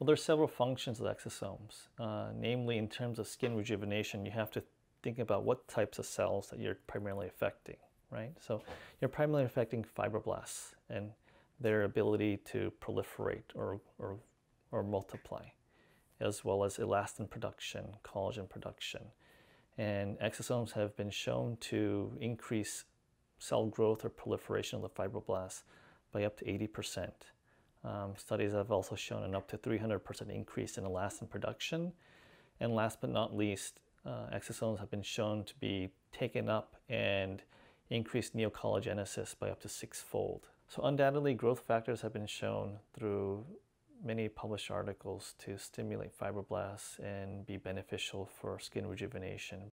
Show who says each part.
Speaker 1: Well, there's several functions of exosomes. Uh, namely, in terms of skin rejuvenation, you have to think about what types of cells that you're primarily affecting, right? So you're primarily affecting fibroblasts and their ability to proliferate or, or, or multiply, as well as elastin production, collagen production. And exosomes have been shown to increase cell growth or proliferation of the fibroblasts by up to 80%. Um, studies have also shown an up to 300% increase in elastin production. And last but not least, uh, exosomes have been shown to be taken up and increase neocollagenesis by up to sixfold. So undoubtedly, growth factors have been shown through many published articles to stimulate fibroblasts and be beneficial for skin rejuvenation.